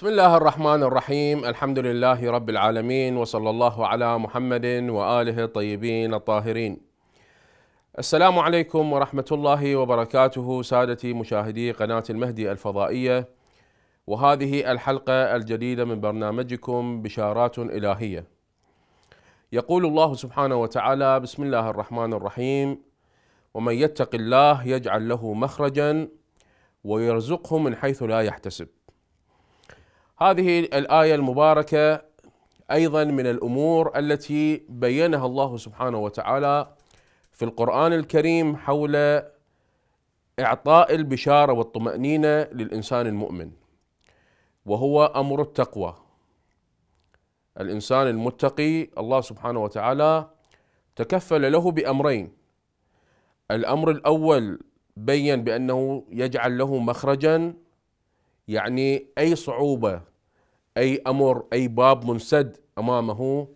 بسم الله الرحمن الرحيم الحمد لله رب العالمين وصلى الله على محمد واله الطيبين الطاهرين. السلام عليكم ورحمه الله وبركاته سادتي مشاهدي قناه المهدي الفضائيه وهذه الحلقة الجديده من برنامجكم بشارات الهيه. يقول الله سبحانه وتعالى بسم الله الرحمن الرحيم ومن يتق الله يجعل له مخرجا ويرزقه من حيث لا يحتسب. هذه الآية المباركة أيضا من الأمور التي بينها الله سبحانه وتعالى في القرآن الكريم حول إعطاء البشارة والطمأنينة للإنسان المؤمن وهو أمر التقوى. الإنسان المتقي الله سبحانه وتعالى تكفل له بأمرين. الأمر الأول بين بأنه يجعل له مخرجا يعني أي صعوبة أي أمر أي باب منسد أمامه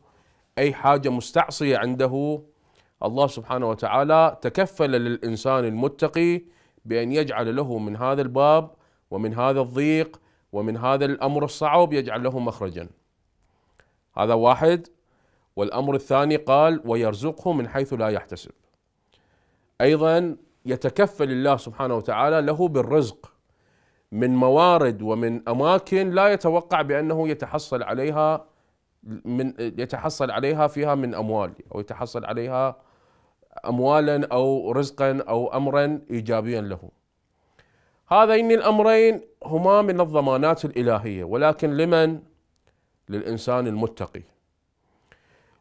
أي حاجة مستعصية عنده الله سبحانه وتعالى تكفل للإنسان المتقي بأن يجعل له من هذا الباب ومن هذا الضيق ومن هذا الأمر الصعب يجعل له مخرجا. هذا واحد والأمر الثاني قال ويرزقه من حيث لا يحتسب. أيضا يتكفل الله سبحانه وتعالى له بالرزق من موارد ومن أماكن لا يتوقع بأنه يتحصل عليها من يتحصل عليها فيها من أموال أو يتحصل عليها اموالا أو رزقا أو امرا ايجابيا له. هذين الأمرين هما من الضمانات الإلهية ولكن لمن؟ للإنسان المتقي.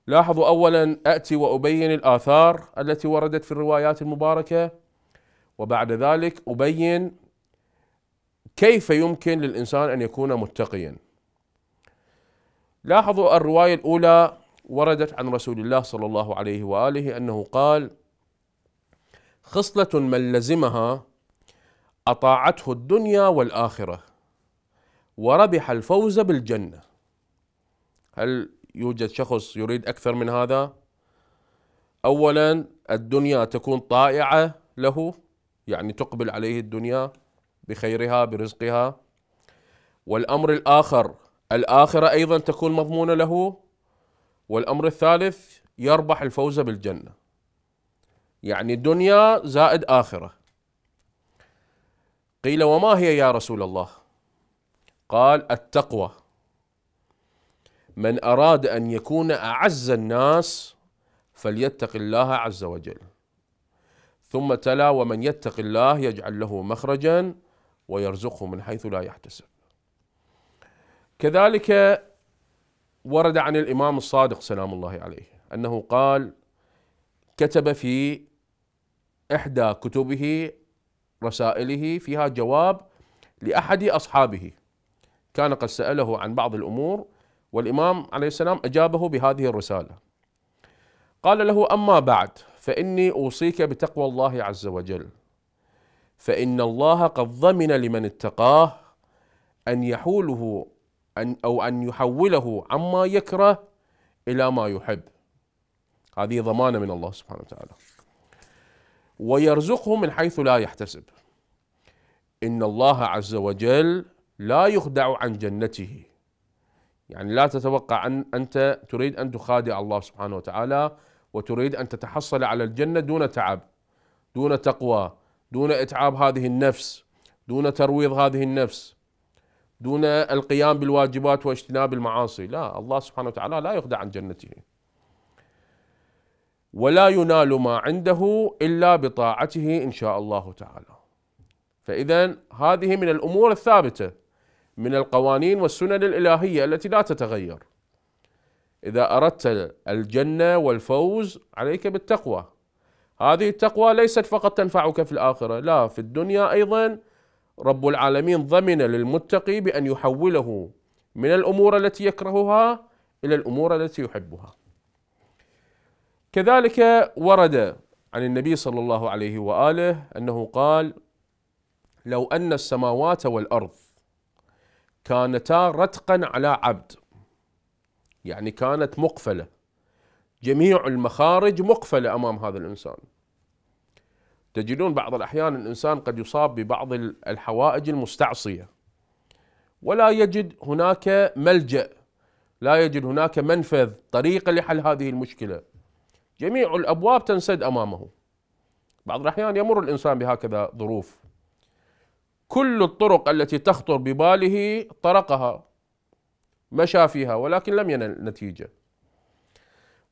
لاحظوا اولا اتي وأبين الآثار التي وردت في الروايات المباركة وبعد ذلك أبين كيف يمكن للإنسان أن يكون متقيا؟ لاحظوا الرواية الأولى وردت عن رسول الله صلى الله عليه وآله أنه قال خصلة من لزمها أطاعته الدنيا والآخرة وربح الفوز بالجنة. هل يوجد شخص يريد أكثر من هذا؟ اولا الدنيا تكون طائعة له يعني تقبل عليه الدنيا. بخيرها برزقها. والأمر الآخر الآخرة أيضا تكون مضمونة له. والأمر الثالث يربح الفوز بالجنة. يعني دنيا زائد آخرة. قيل وما هي يا رسول الله؟ قال التقوى. من أراد أن يكون أعز الناس فليتق الله عز وجل. ثم تلا ومن يتق الله يجعل له مخرجا ويرزقه من حيث لا يحتسب. كذلك ورد عن الإمام الصادق سلام الله عليه أنه قال كتب في إحدى كتبه رسائله فيها جواب لأحد أصحابه. كان قد سأله عن بعض الأمور والإمام عليه السلام أجابه بهذه الرسالة. قال له أما بعد فإني أوصيك بتقوى الله عز وجل. فإن الله قد ضمن لمن اتقاه أن يحوله أن أو أن يحوله عما يكره إلى ما يحب. هذه ضمانة من الله سبحانه وتعالى. ويرزقه من حيث لا يحتسب. إن الله عز وجل لا يخدع عن جنته. يعني لا تتوقع أن أنت تريد أن تخادع الله سبحانه وتعالى وتريد أن تتحصل على الجنة دون تعب دون تقوى دون إتعاب هذه النفس دون ترويض هذه النفس دون القيام بالواجبات واجتناب المعاصي. لا الله سبحانه وتعالى لا يخدع عن جنته. ولا ينال ما عنده إلا بطاعته إن شاء الله تعالى. فاذا هذه من الأمور الثابتة من القوانين والسنن الإلهية التي لا تتغير. إذا أردت الجنة والفوز عليك بالتقوى. هذه التقوى ليست فقط تنفعك في الآخرة لا في الدنيا أيضا. رب العالمين ضمن للمتقي بأن يحوله من الأمور التي يكرهها إلى الأمور التي يحبها. كذلك ورد عن النبي صلى الله عليه وآله أنه قال لو أن السماوات والأرض كانتا رتقا على عبد يعني كانت مقفلة. جميع المخارج مقفلة أمام هذا الإنسان. تجدون بعض الأحيان الإنسان قد يصاب ببعض الحوائج المستعصية. ولا يجد هناك ملجأ لا يجد هناك منفذ طريقة لحل هذه المشكلة. جميع الأبواب تنسد أمامه. بعض الأحيان يمر الإنسان بهكذا ظروف. كل الطرق التي تخطر بباله طرقها مشى فيها ولكن لم ينل نتيجة.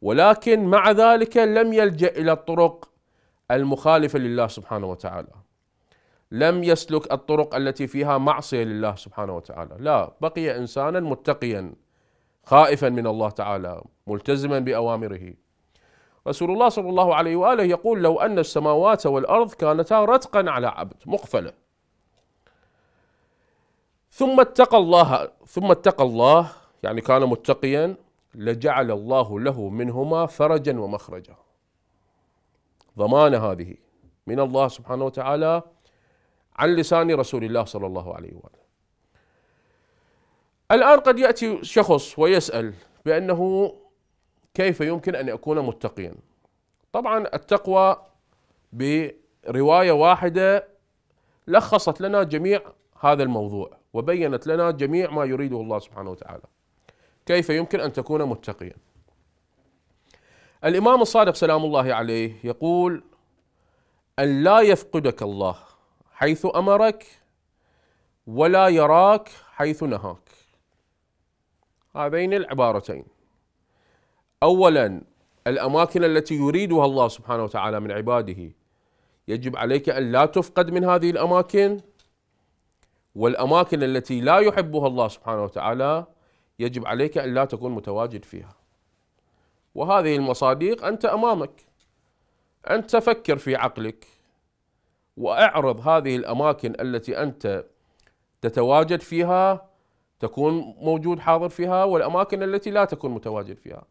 ولكن مع ذلك لم يلجأ إلى الطرق المخالفة لله سبحانه وتعالى. لم يسلك الطرق التي فيها معصية لله سبحانه وتعالى. لا بقي إنسانا متقيا خائفا من الله تعالى ملتزما بأوامره. رسول الله صلى الله عليه وآله يقول لو أن السماوات والأرض كانتا رتقا على عبد مقفلة. ثم اتقى الله ثم اتقى الله يعني كان متقيا لجعل الله له منهما فرجا ومخرجا. ضمان هذه من الله سبحانه وتعالى عن لسان رسول الله صلى الله عليه وآله. الآن قد يأتي شخص ويسأل بأنه كيف يمكن أن أكون متقيا. طبعا التقوى برواية واحدة لخصت لنا جميع هذا الموضوع وبينت لنا جميع ما يريده الله سبحانه وتعالى. كيف يمكن أن تكون متقيا. الإمام الصادق سلام الله عليه يقول أن لا يفقدك الله حيث أمرك ولا يراك حيث نهاك. هذين العبارتين. اولا الأماكن التي يريدها الله سبحانه وتعالى من عباده. يجب عليك أن لا تفقد من هذه الأماكن والأماكن التي لا يحبها الله سبحانه وتعالى يجب عليك أن لا تكون متواجد فيها. وهذه المصادق أنت أمامك. انت فكر في عقلك وأعرض هذه الأماكن التي أنت تتواجد فيها تكون موجود حاضر فيها والأماكن التي لا تكون متواجد فيها.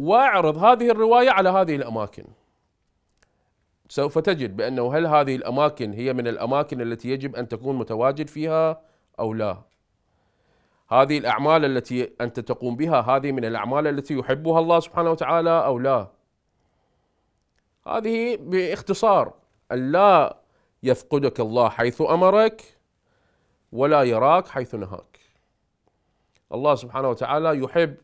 وأعرض هذه الرواية على هذه الأماكن. سوف تجد بأنه هل هذه الأماكن هي من الأماكن التي يجب أن تكون متواجد فيها أو لا. هذه الأعمال التي أنت تقوم بها هذه من الأعمال التي يحبها الله سبحانه وتعالى أو لا؟ هذه باختصار أن لا يفقدك الله حيث أمرك ولا يراك حيث نهاك. الله سبحانه وتعالى يحب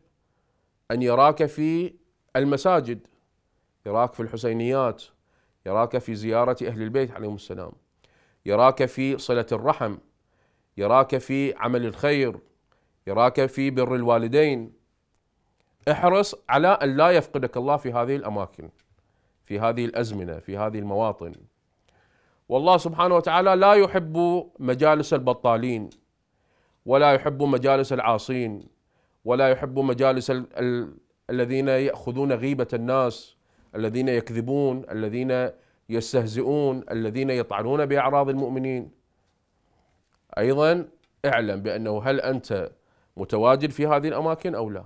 أن يراك في المساجد يراك في الحسينيات يراك في زيارة أهل البيت عليهم السلام يراك في صلة الرحم يراك في عمل الخير يراك في بر الوالدين. احرص على أن لا يفقدك الله في هذه الأماكن في هذه الأزمنة في هذه المواطن. والله سبحانه وتعالى لا يحب مجالس البطالين ولا يحب مجالس العاصين ولا يحب مجالس ال ال الذين يأخذون غيبة الناس الذين يكذبون الذين يستهزئون الذين يطعنون بأعراض المؤمنين. أيضا اعلم بأنه هل أنت متواجد في هذه الأماكن أو لا؟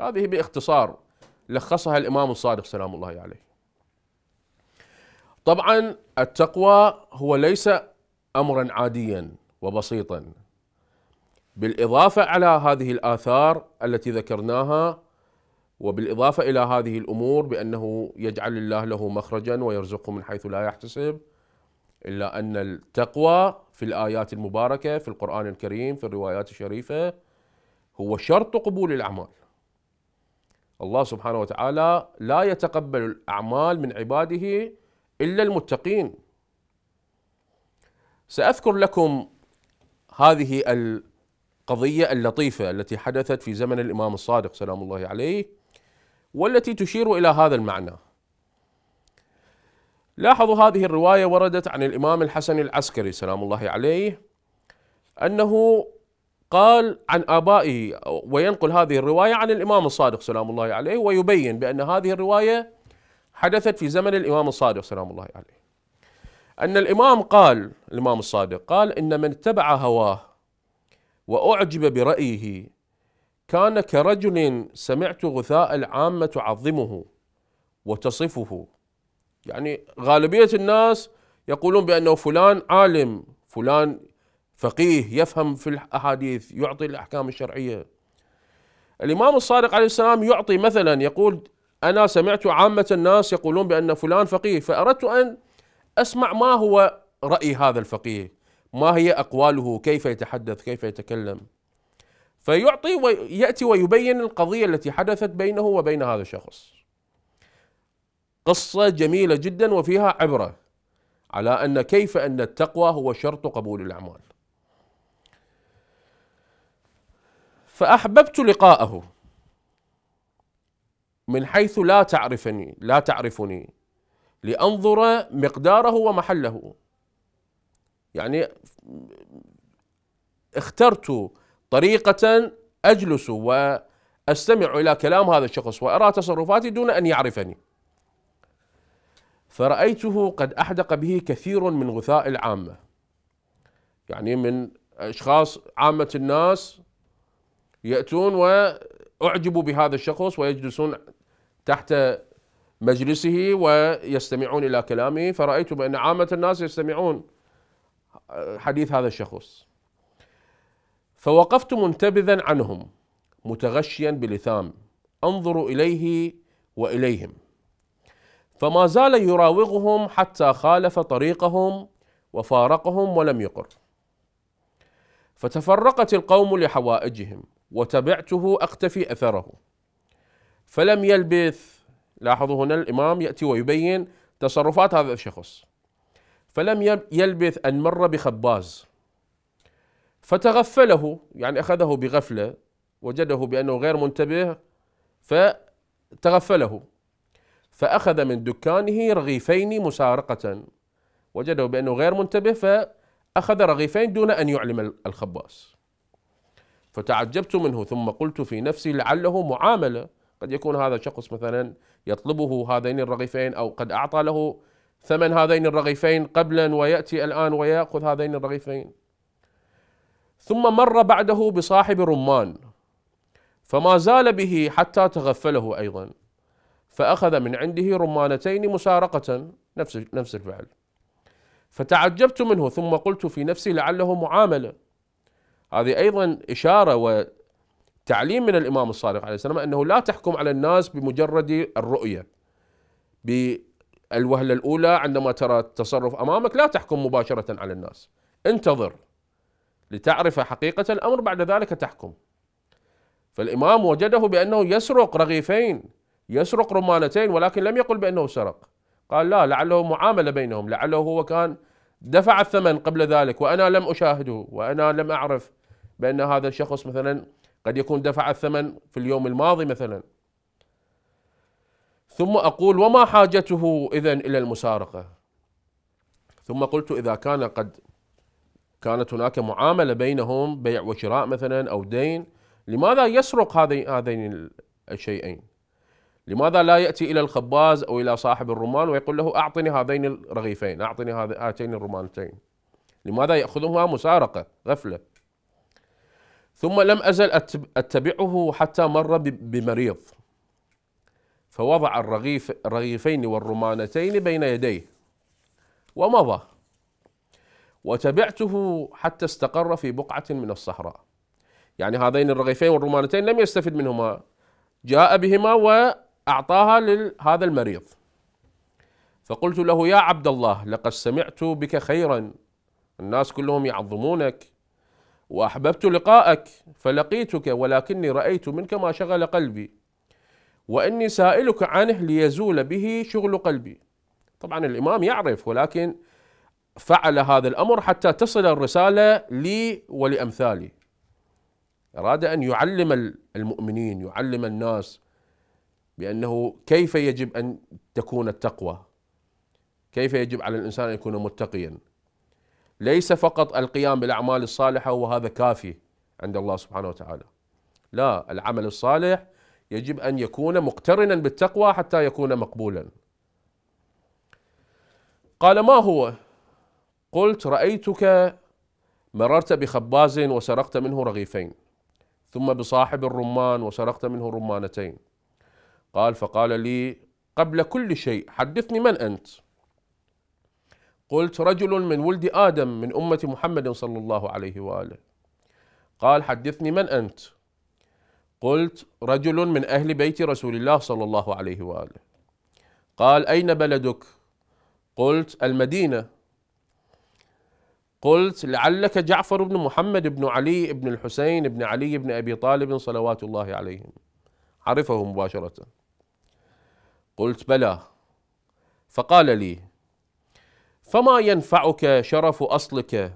هذه باختصار لخصها الإمام الصادق سلام الله عليه. طبعا التقوى هو ليس امرا عاديا وبسيطا. بالإضافة على هذه الآثار التي ذكرناها وبالإضافة إلى هذه الأمور بأنه يجعل الله له مخرجا ويرزقه من حيث لا يحتسب إلا أن التقوى في الآيات المباركة في القرآن الكريم في الروايات الشريفة هو شرط قبول الأعمال. الله سبحانه وتعالى لا يتقبل الأعمال من عباده إلا المتقين. سأذكر لكم هذه القضية اللطيفة التي حدثت في زمن الإمام الصادق سلام الله عليه والتي تشير إلى هذا المعنى لاحظوا هذه الرواية وردت عن الإمام الحسن العسكري سلام الله عليه أنه قال عن آبائه وينقل هذه الرواية عن الإمام الصادق سلام الله عليه ويبين بأن هذه الرواية حدثت في زمن الإمام الصادق سلام الله عليه. أن الإمام قال الإمام الصادق قال إن من اتبع هواه وأعجب برأيه كان كرجل سمعت غثاء العامة تعظمه وتصفه. يعني غالبية الناس يقولون بأنه فلان عالم فلان فقيه يفهم في الأحاديث يعطي الأحكام الشرعية. الإمام الصادق عليه السلام يعطي مثلا يقول أنا سمعت عامة الناس يقولون بأن فلان فقيه فأردت أن أسمع ما هو رأي هذا الفقيه. ما هي أقواله؟ كيف يتحدث؟ كيف يتكلم؟ فيعطي ويأتي ويبين القضية التي حدثت بينه وبين هذا الشخص. قصة جميلة جدا وفيها عبرة على أن كيف أن التقوى هو شرط قبول الأعمال. فأحببت لقاءه من حيث لا تعرفني لا تعرفني لأنظر مقداره ومحله. يعني اخترت طريقة أجلس وأستمع إلى كلام هذا الشخص وأرى تصرفاتي دون أن يعرفني. فرأيته قد أحدق به كثير من غثاء العامة. يعني من أشخاص عامة الناس يأتون وأعجبوا بهذا الشخص ويجلسون تحت مجلسه ويستمعون إلى كلامه. فرأيت بأن عامة الناس يستمعون حديث هذا الشخص. فوقفت منتبذا عنهم متغشيا بلثام أنظر إليه وإليهم. فما زال يراوغهم حتى خالف طريقهم وفارقهم ولم يقر. فتفرقت القوم لحوائجهم وتبعته أقتفي أثره. فلم يلبث لاحظوا هنا الإمام يأتي ويبين تصرفات هذا الشخص. فلم يلبث أن مر بخباز. فتغفله يعني أخذه بغفلة وجده بأنه غير منتبه فتغفله. فأخذ من دكانه رغيفين مسارقة. وجده بأنه غير منتبه فأخذ رغيفين دون أن يعلم الخباز فتعجبت منه ثم قلت في نفسي لعله معامله قد يكون هذا الشخص مثلا يطلبه هذين الرغيفين أو قد أعطى له ثمن هذين الرغيفين قبلا ويأتي الآن ويأخذ هذين الرغيفين. ثم مر بعده بصاحب رمان فما زال به حتى تغفله أيضا. فأخذ من عنده رمانتين مسارقة نفس نفس الفعل. فتعجبت منه ثم قلت في نفسي لعله معاملة. هذه أيضا إشارة وتعليم من الإمام الصادق عليه السلام أنه لا تحكم على الناس بمجرد الرؤية. بالوهلة الأولى عندما ترى التصرف أمامك لا تحكم مباشرة على الناس. انتظر لتعرف حقيقة الأمر بعد ذلك تحكم. فالإمام وجده بأنه يسرق رغيفين. يسرق رمانتين ولكن لم يقل بأنه سرق. قال لا لعله معاملة بينهم لعله هو كان دفع الثمن قبل ذلك وأنا لم أشاهده وأنا لم أعرف بأن هذا الشخص مثلا قد يكون دفع الثمن في اليوم الماضي مثلا. ثم أقول وما حاجته إذن إلى المسارقة؟ ثم قلت إذا كان قد كانت هناك معاملة بينهم بيع وشراء مثلا أو دين لماذا يسرق هذين الشيئين؟ لماذا لا يأتي إلى الخباز أو إلى صاحب الرمان ويقول له أعطني هذين الرغيفين، أعطني هاتين الرمانتين؟ لماذا يأخذهما مسارقة غفلة؟ ثم لم أزل أتبعه حتى مر بمريض فوضع الرغيف الرغيفين والرمانتين بين يديه ومضى وتبعته حتى استقر في بقعة من الصحراء يعني هذين الرغيفين والرمانتين لم يستفد منهما جاء بهما وأعطاها لهذا المريض. فقلت له يا عبد الله لقد سمعت بك خيرا. الناس كلهم يعظمونك وأحببت لقاءك فلقيتك ولكني رأيت منك ما شغل قلبي. وإني سائلك عنه ليزول به شغل قلبي. طبعا الإمام يعرف ولكن فعل هذا الأمر حتى تصل الرسالة لي ولأمثالي. أراد أن يعلم المؤمنين يعلم الناس. بأنه كيف يجب أن تكون التقوى؟ كيف يجب على الإنسان أن يكون متقيا؟ ليس فقط القيام بالأعمال الصالحة وهذا كافي عند الله سبحانه وتعالى. لا العمل الصالح يجب أن يكون مقترنا بالتقوى حتى يكون مقبولا. قال ما هو؟ قلت رأيتك مررت بخباز وسرقت منه رغيفين ثم بصاحب الرمان وسرقت منه رمانتين. قال فقال لي قبل كل شيء حدثني من أنت؟ قلت رجل من ولد آدم من أمة محمد صلى الله عليه وآله. قال حدثني من أنت؟ قلت رجل من أهل بيت رسول الله صلى الله عليه وآله. قال أين بلدك؟ قلت المدينة. قلت لعلك جعفر بن محمد بن علي بن الحسين بن علي بن أبي طالب صلوات الله عليهم. عرفه مباشرة. قلت بلى. فقال لي فما ينفعك شرف أصلك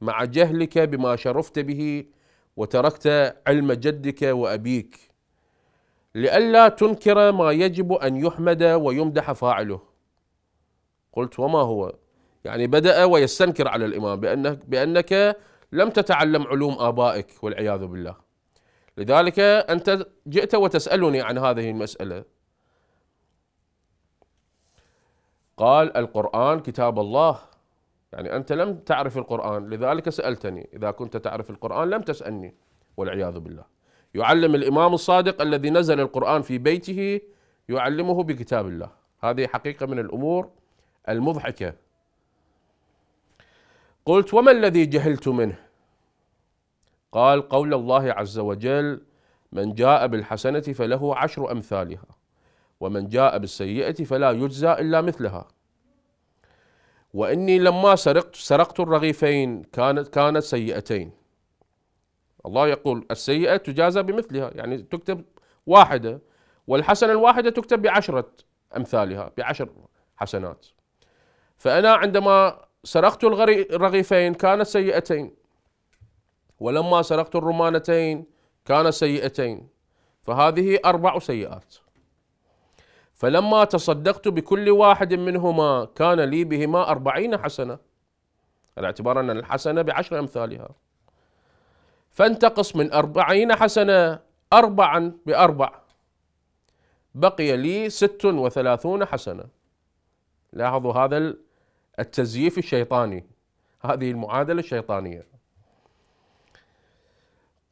مع جهلك بما شرفت به وتركت علم جدك وأبيك؟ لئلا تنكر ما يجب أن يحمد ويمدح فاعله. قلت وما هو؟ يعني بدأ ويستنكر على الإمام بأنك, بأنك لم تتعلم علوم آبائك والعياذ بالله. لذلك أنت جئت وتسألني عن هذه المسألة. قال القرآن كتاب الله. يعني أنت لم تعرف القرآن لذلك سألتني. إذا كنت تعرف القرآن لم تسألني والعياذ بالله. يعلم الإمام الصادق الذي نزل القرآن في بيته يعلمه بكتاب الله. هذه حقيقة من الأمور المضحكة. قلت وما الذي جهلت منه؟ قال قول الله عز وجل من جاء بالحسنة فله عشر أمثالها ومن جاء بالسيئة فلا يجزى إلا مثلها. وإني لما سرقت سرقت الرغيفين كانت كانت سيئتين. الله يقول السيئة تجازى بمثلها يعني تكتب واحدة والحسنة الواحدة تكتب بعشرة أمثالها بعشر حسنات. فأنا عندما سرقت الرغيفين كانت سيئتين. ولما سرقت الرمانتين كانت سيئتين فهذه أربع سيئات. فلما تصدقت بكل واحد منهما كان لي بهما أربعين حسنة على اعتبار أن الحسنة بعشر أمثالها. فانتقص من أربعين حسنة أربعا بأربع بقي لي ست وثلاثون حسنة. لاحظوا هذا التزييف الشيطاني هذه المعادلة الشيطانية.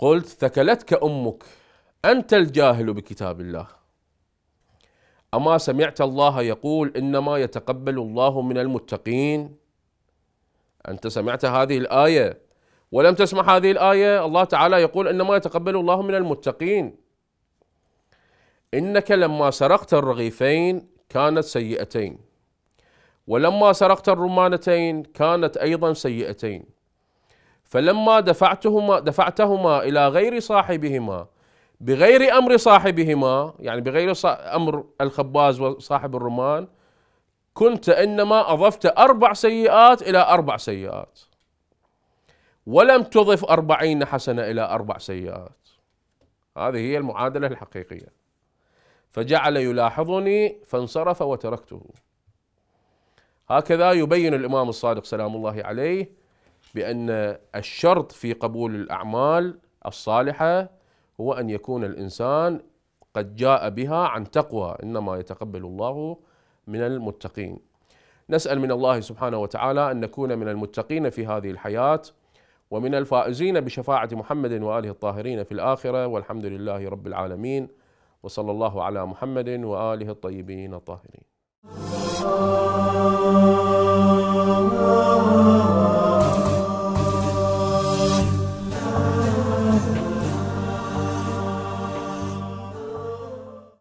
قلت ثكلتك أمك. أنت الجاهل بكتاب الله. أما سمعت الله يقول إنما يتقبل الله من المتقين؟ أنت سمعت هذه الآية؟ ولم تسمع هذه الآية؟ الله تعالى يقول إنما يتقبل الله من المتقين. إنك لما سرقت الرغيفين كانت سيئتين. ولما سرقت الرمانتين كانت أيضا سيئتين. فلما دفعتهما دفعتهما إلى غير صاحبهما بغير أمر صاحبهما يعني بغير أمر الخباز وصاحب الرمان كنت إنما أضفت أربع سيئات إلى أربع سيئات. ولم تضف أربعين حسنة إلى أربع سيئات. هذه هي المعادلة الحقيقية. فجعل يلاحظني فانصرف وتركته. هكذا يبين الإمام الصادق سلام الله عليه بأن الشرط في قبول الأعمال الصالحة هو أن يكون الإنسان قد جاء بها عن تقوى إنما يتقبل الله من المتقين. نسأل من الله سبحانه وتعالى أن نكون من المتقين في هذه الحياة ومن الفائزين بشفاعة محمد وآله الطاهرين في الآخرة والحمد لله رب العالمين وصلى الله على محمد وآله الطيبين الطاهرين.